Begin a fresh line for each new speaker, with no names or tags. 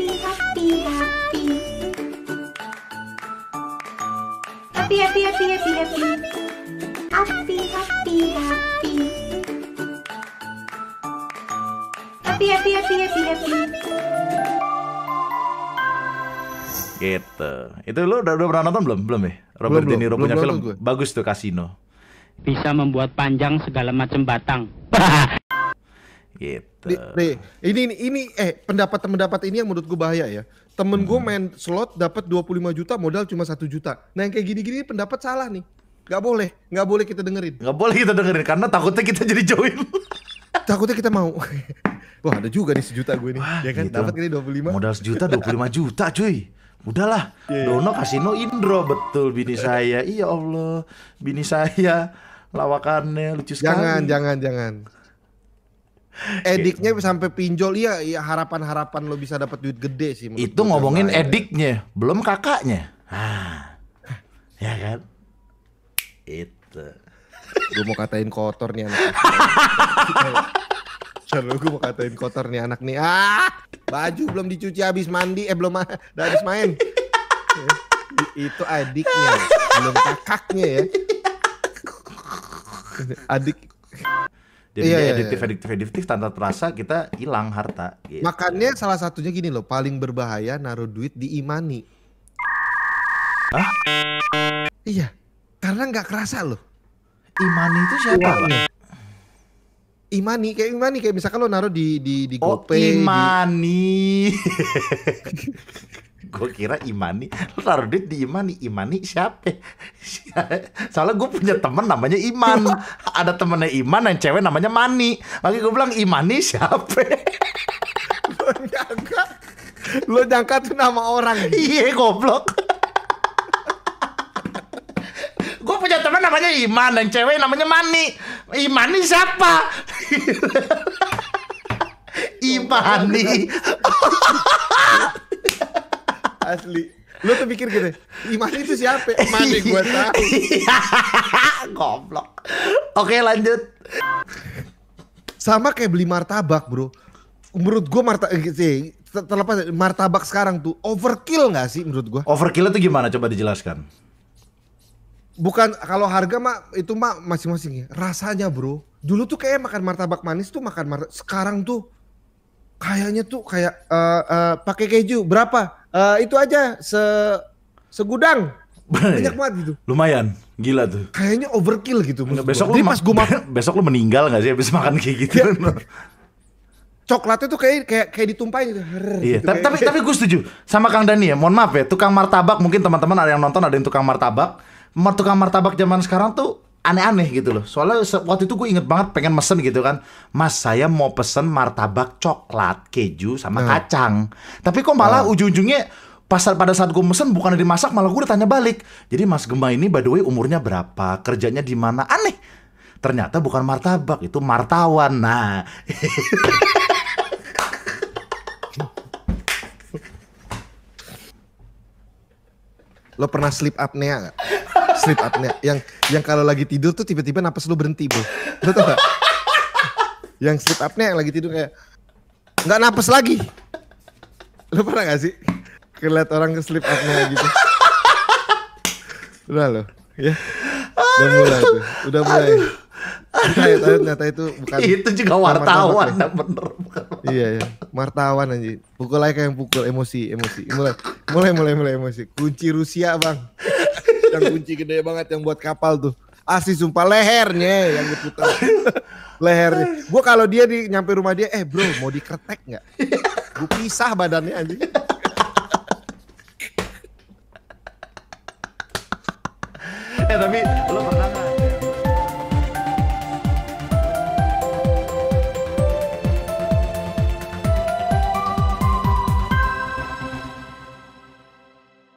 happy, happy, happy. Happy, happy, happy, happy, happy. Happy, happy, happy. Happy, happy, happy, happy, happy.
Gitu. Itu lu udah, udah pernah nonton belum? Belum ya? Robert
Belum,
De Niro
belum,
punya
belum
film.
gue.
Bagus tuh Casino.
bisa membuat panjang segala macam batang.
Gitu.
Di- nih, ini ini ini eh pendapat-pendapat ini yang menurut gue bahaya ya. Temen gue main slot dapat 25 juta modal cuma satu juta. Nah yang kayak gini-gini pendapat salah nih. Gak boleh, nggak boleh kita dengerin.
Nggak boleh kita dengerin karena takutnya kita jadi join.
Takutnya kita mau. Wah ada juga nih sejuta gue nih.
Wah,
ya kan
gitu.
dapat kali 25.
Modal sejuta 25 juta cuy. Udahlah.
Iya, iya.
Dono Kasino Indro betul bini saya. Iya Allah. Bini saya lawakannya lucu sekali.
Jangan, jangan, jangan. Ediknya sampai pinjol iya, iya harapan-harapan lo bisa dapat duit gede sih.
Itu ngomongin
Bahaya.
ediknya, belum kakaknya. Ah. Ya kan? Itu.
Gue mau katain kotor nih anak. Selalu gue mau katain kotor nih anak nih. Ah, baju belum dicuci habis mandi, eh belum udah habis main. Itu adiknya, belum kakaknya ya. Adik
Jadi
Iya, iya,
ediktif,
iya.
ediktif, ediktif tanpa terasa kita hilang harta. Gitu.
makannya salah satunya gini loh, paling berbahaya naruh duit di imani.
Hah?
Iya, karena nggak kerasa loh.
Imani itu siapa? Pak?
Imani kayak imani kayak misalkan lo naruh di di di
Oh,
GoPay, di-
Imani. gue kira Imani. Lu taruh duit di Imani. Imani siapa? Soalnya gue punya temen namanya Iman. Ada temennya Iman yang cewek namanya Mani. Makanya gue bilang Imani siapa?
lo nyangka lo nyangka tuh nama orang
Iya goblok. gue punya teman namanya Iman dan cewek namanya Mani. Imani siapa? Imani.
Asli lo tuh pikir gitu Imani itu siapa Imani gue tahu
Goblok. Oke lanjut.
sama kayak beli martabak bro menurut gue marta eh, sih, ter- terlepas martabak sekarang tuh overkill nggak sih menurut gue
Overkill itu gimana? Coba dijelaskan.
bukan kalau harga mah itu mah masing-masing ya rasanya bro dulu tuh kayak makan martabak manis tuh makan martabak sekarang tuh kayaknya tuh kayak eh, eh, pakai keju berapa Eh, itu aja se segudang banyak banget gitu
Lumayan, gila tuh.
kayaknya overkill gitu menurut
Besok
gua.
Lu
pas makan
besok lu meninggal gak sih habis makan kayak gitu?
coklatnya tuh kayak kayak kayak ditumpahin gitu.
Iya,
gitu,
tapi
kayak-
tapi tapi gue setuju sama Kang Dani ya. Mohon maaf ya, tukang martabak mungkin teman-teman ada yang nonton ada yang tukang martabak. Mar- Tukang martabak zaman sekarang tuh aneh-aneh gitu loh. Soalnya waktu itu gue inget banget pengen mesen gitu kan. Mas saya mau pesen martabak coklat, keju sama
Nah.
kacang. Tapi kok malah ujung-ujungnya pas pada saat gue mesen bukan dimasak malah gue udah tanya balik. Jadi Mas Gemma ini by the way umurnya berapa? Kerjanya di mana? Aneh. Ternyata bukan martabak, itu martawan. Nah,
Lo pernah sleep apnea gak? Sleep apnea yang yang kalau lagi tidur tuh tiba-tiba napas lo berhenti, Bro. Lo tau gak? Yang sleep apnea yang lagi tidur kayak nggak napas lagi. Lo pernah gak sih? Keliat orang ke sleep apnea gitu. Udah lo, ya. Udah mulai tuh. Udah mulai. Ternyata, ternyata itu bukan
itu juga wartawan,
ya.
bener. bukan
Iya ya, martawan anjing. Pukul aja kayak yang pukul emosi, emosi. Mulai, mulai, mulai, mulai emosi. Kunci Rusia bang, yang kunci gede banget yang buat kapal tuh. Asli sumpah lehernya yang diputar. lehernya. Gua kalau dia di nyampe rumah dia, eh bro mau dikretek nggak? Gue pisah badannya anjing.
Eh tapi lu